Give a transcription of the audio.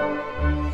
Música